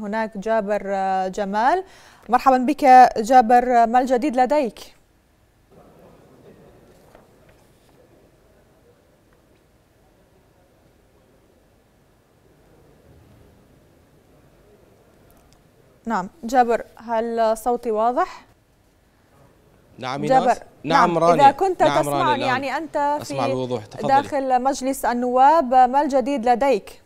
هناك جابر جمال مرحبا بك جابر ما الجديد لديك؟ نعم جابر هل صوتي واضح؟ نعم جابر نعم, نعم راني إذا كنت نعم تسمعني يعني أنت في. داخل مجلس النواب ما الجديد لديك؟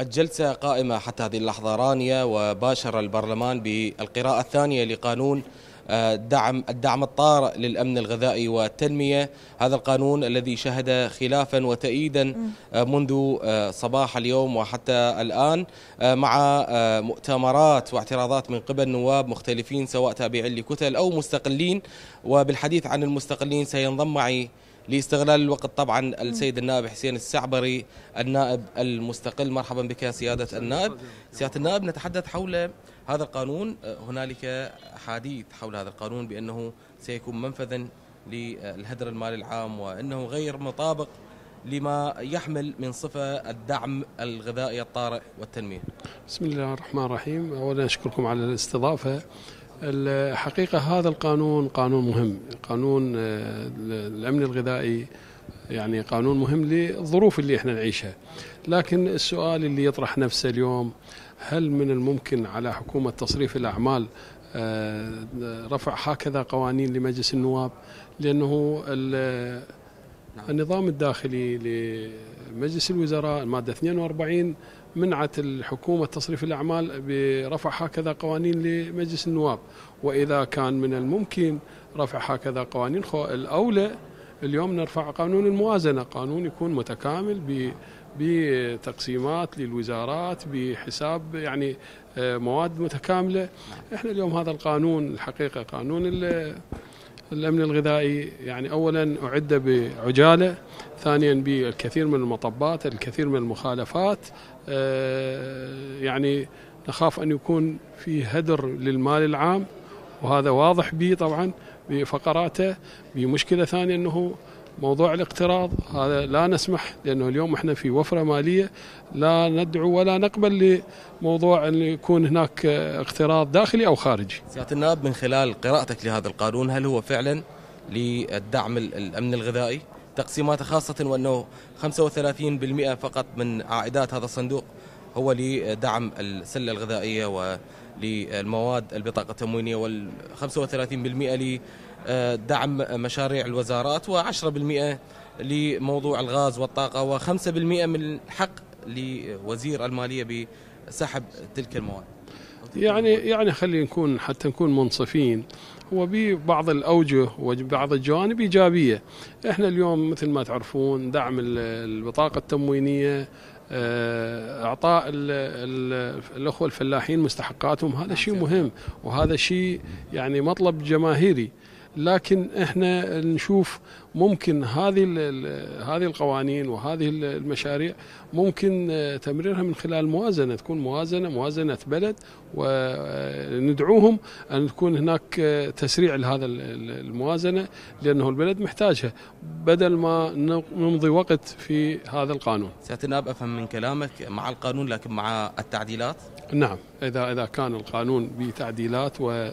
الجلسة قائمة حتى هذه اللحظة رانية وباشر البرلمان بالقراءة الثانية لقانون الدعم الدعم الطارئ للأمن الغذائي والتنمية. هذا القانون الذي شهد خلافا وتأييدا منذ صباح اليوم وحتى الآن مع مؤتمرات واعتراضات من قبل نواب مختلفين سواء تابعين لكتل أو مستقلين. وبالحديث عن المستقلين سينضم معي لاستغلال الوقت طبعا السيد النائب حسين السعبري النائب المستقل. مرحبا بك سيادة النائب. سيادة النائب نتحدث حول هذا القانون. هنالك حديث حول هذا القانون بأنه سيكون منفذا للهدر المالي العام وأنه غير مطابق لما يحمل من صفة الدعم الغذائي الطارئ والتنمية. بسم الله الرحمن الرحيم. أولا أشكركم على الاستضافة. الحقيقة هذا القانون قانون مهم. قانون آه، الأمن الغذائي يعني قانون مهم للظروف اللي إحنا نعيشها. لكن السؤال اللي يطرح نفسه اليوم هل من الممكن على حكومة تصريف الأعمال آه، رفع هكذا قوانين لمجلس النواب؟ لأنه النظام الداخلي لمجلس الوزراء المادة 42 منعت الحكومة تصريف الأعمال برفع هكذا قوانين لمجلس النواب. وإذا كان من الممكن رفع هكذا قوانين. الأولى اليوم نرفع قانون الموازنة. قانون يكون متكامل بتقسيمات للوزارات بحساب يعني آه، مواد متكاملة. إحنا اليوم هذا القانون الحقيقة قانون الأمن الغذائي يعني أولا أعد بعجالة ثانيا بالكثير من المطبات الكثير من المخالفات. آه، يعني نخاف أن يكون في هدر للمال العام وهذا واضح به طبعا بفقراته. بمشكلة ثانية أنه موضوع الاقتراض هذا لا نسمح لأنه اليوم إحنا في وفرة مالية لا ندعو ولا نقبل لموضوع أن يكون هناك اقتراض داخلي أو خارجي. سيادة النائب من خلال قراءتك لهذا القانون هل هو فعلا للدعم الأمن الغذائي؟ تقسيماته خاصة وأنه 35% فقط من عائدات هذا الصندوق هو لدعم السلة الغذائية وللمواد البطاقة التموينية وال 35% لدعم مشاريع الوزارات و10% لموضوع الغاز والطاقة و5% من الحق لوزير المالية بسحب تلك المواد. يعني يعني خلينا نكون حتى نكون منصفين. هو ببعض الأوجه وبعض الجوانب إيجابية. إحنا اليوم مثل ما تعرفون دعم البطاقة التموينية آه، إعطاء الأخوة الفلاحين مستحقاتهم. هذا شيء مهم وهذا شيء يعني مطلب جماهيري. لكن إحنا نشوف ممكن هذه هذه القوانين وهذه المشاريع ممكن تمريرها من خلال موازنة تكون موازنة موازنة بلد وندعوهم أن تكون هناك تسريع لهذا الموازنة لأنه البلد محتاجها بدل ما نمضي وقت في هذا القانون. النائب أفهم من كلامك مع القانون لكن مع التعديلات؟ نعم اذا إذا كان القانون بتعديلات و آه،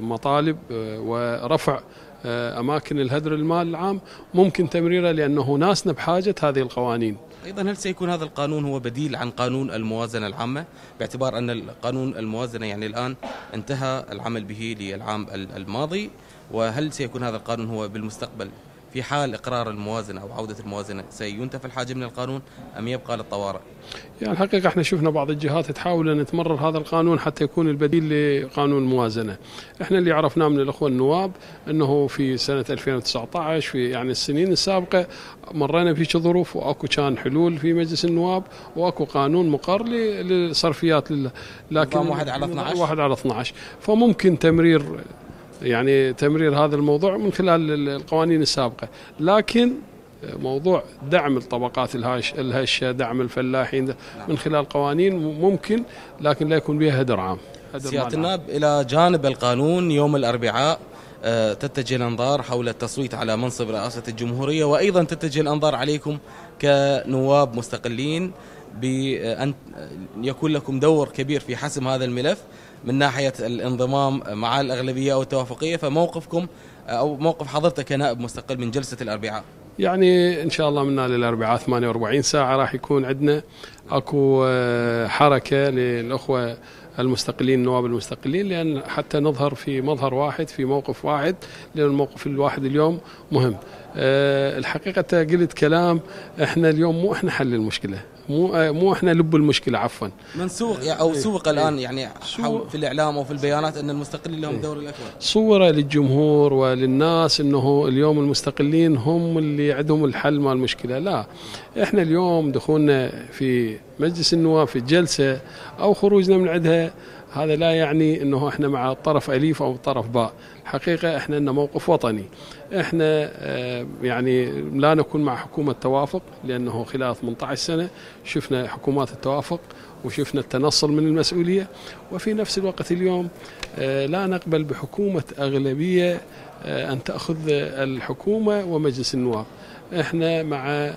مطالب آه، ورفع آه، أماكن الهدر المال العام ممكن تمريره لأنه ناسنا بحاجة هذه القوانين. أيضا هل سيكون هذا القانون هو بديل عن قانون الموازنة العامة باعتبار أن قانون الموازنة يعني الآن انتهى العمل به للعام الماضي وهل سيكون هذا القانون هو بالمستقبل في حال إقرار الموازنة أو عودة الموازنة سينتفى الحاجة من القانون أم يبقى للطوارئ؟ يعني الحقيقة إحنا شفنا بعض الجهات تحاول أن تمرر هذا القانون حتى يكون البديل لقانون الموازنة إحنا اللي عرفناه من الأخوة النواب أنه في سنة 2019 في يعني السنين السابقة مرينا في ظروف وأكو كان حلول في مجلس النواب وأكو قانون مقر للصرفيات لكن واحد على 12 واحد على 12 فممكن تمرير يعني تمرير هذا الموضوع من خلال القوانين السابقة. لكن موضوع دعم الطبقات الهشة دعم الفلاحين من خلال قوانين ممكن لكن لا يكون بها هدر عام. سيادة النائب إلى جانب القانون يوم الأربعاء آه، تتجه الأنظار حول التصويت على منصب رئاسة الجمهورية وأيضا تتجه الأنظار عليكم كنواب مستقلين. بأن يكون لكم دور كبير في حسم هذا الملف من ناحية الانضمام مع الأغلبية أو التوافقية فموقفكم أو موقف حضرتك كنائب مستقل من جلسة الأربعاء. يعني إن شاء الله من للاربعاء 48 ساعة راح يكون عندنا أكو آه، حركة للأخوة المستقلين النواب المستقلين لأن حتى نظهر في مظهر واحد في موقف واحد لأن الموقف الواحد اليوم مهم. الحقيقة قلت كلام إحنا اليوم مو إحنا حل المشكلة. مو آه، مو إحنا لب المشكلة عفوا. من سوق أو سوق الآن يعني في الإعلام أو في البيانات أن المستقلين لهم دور الأكبر. صورة للجمهور وللناس إنه اليوم المستقلين هم اللي عندهم الحل مال المشكلة. لا إحنا اليوم دخولنا في مجلس النواب في الجلسه أو خروجنا من عندها هذا لا يعني إنه إحنا مع طرف أليف أو طرف باء. حقيقة إحنا لنا موقف وطني. إحنا آه، يعني لا نكون مع حكومة توافق لأنه خلال 18 سنة. شفنا حكومات التوافق وشفنا التنصل من المسؤولية. وفي نفس الوقت اليوم آه، لا نقبل بحكومة أغلبية آه، أن تأخذ الحكومة ومجلس النواب. إحنا مع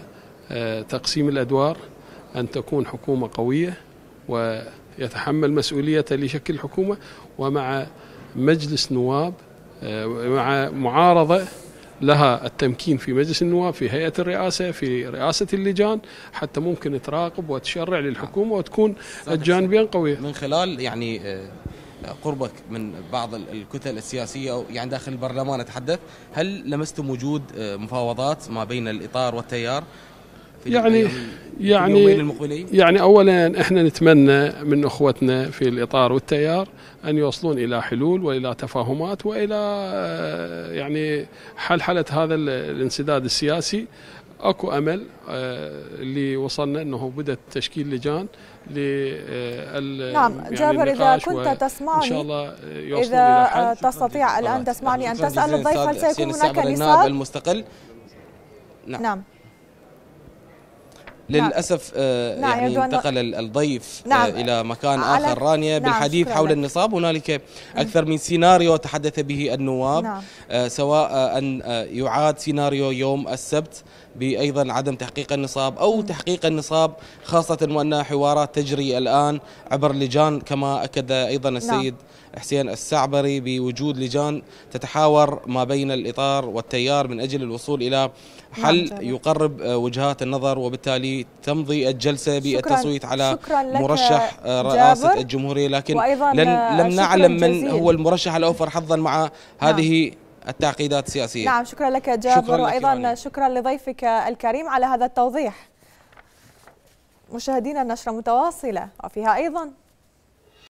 تقسيم الأدوار أن تكون حكومة قوية ويتحمل مسؤوليته لشكل الحكومة ومع مجلس نواب آه، مع معارضة لها التمكين في مجلس النواب في هيئة الرئاسة في رئاسة اللجان حتى ممكن تراقب وتشرع للحكومة وتكون الجانبين قوية. من خلال يعني آه، قربك من بعض الكتل السياسية أو يعني داخل البرلمان أتحدث هل لمستم وجود آه، مفاوضات ما بين الإطار والتيار يعني يعني يعني اولا إحنا نتمنى من أخوتنا في الإطار والتيار أن يوصلون إلى حلول وإلى تفاهمات وإلى آه، يعني حلحلة هذا الانسداد السياسي. أكو أمل آه، اللي وصلنا إنه بدات تشكيل لجان ل آه، نعم يعني جابر إذا كنت تسمعني ان شاء الله إذا تستطيع الآن تسمعني أن تسأل الضيف هل سيكون هناك نصاب؟ المستقل. نعم, نعم. نعم. للأسف آه نعم يعني انتقل الضيف آه، نعم. إلى مكان آخر. رانيا نعم بالحديث حول النصاب. هنالك أكثر من سيناريو تحدث به النواب. نعم. آه سواء أن يعاد سيناريو يوم السبت. بايضا عدم تحقيق النصاب أو تحقيق النصاب خاصة وأن حوارات تجري الآن عبر لجان كما أكد أيضا نعم. السيد نعم حسين السعبري بوجود لجان تتحاور ما بين الإطار والتيار من أجل الوصول إلى حل نعم يقرب آه، وجهات النظر وبالتالي تمضي الجلسة بالتصويت على مرشح آه، رئاسة الجمهورية لكن لن لم نعلم من هو المرشح الأوفر حظا مع نعم. هذه التعقيدات السياسية. نعم شكرا لك جابر شكرا وأيضا لك شكرا لضيفك الكريم على هذا التوضيح. مشاهدينا النشرة متواصلة. وفيها أيضا